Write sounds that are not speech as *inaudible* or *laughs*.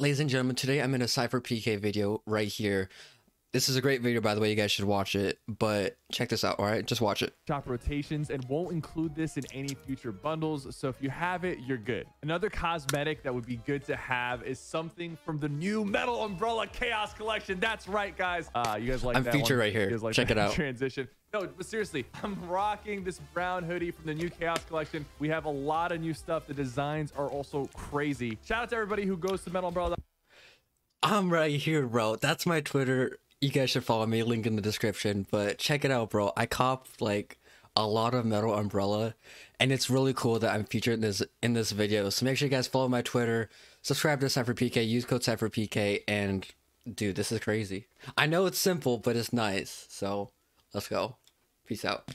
Ladies and gentlemen, today I'm in a Sypher PK video right here. This is a great video, by the way. You guys should watch it. But check this out, all right? Just watch it. shop rotations and won't include this in any future bundles. So if you have it, you're good. Another cosmetic that would be good to have is something from the new Metal Umbrella Chaos Collection. That's right, guys. Uh, you guys like I'm that featured one? right here. You guys like Check it out. *laughs* Transition. No, but seriously, I'm rocking this brown hoodie from the new Chaos Collection. We have a lot of new stuff. The designs are also crazy. Shout out to everybody who goes to Metal Umbrella. I'm right here, bro. That's my Twitter. You guys should follow me. Link in the description. But check it out, bro. I cop like a lot of Metal Umbrella, and it's really cool that I'm featured in this in this video. So make sure you guys follow my Twitter, subscribe to Sypher PK, use code Sypher PK, and dude, this is crazy. I know it's simple, but it's nice. So let's go. Peace out.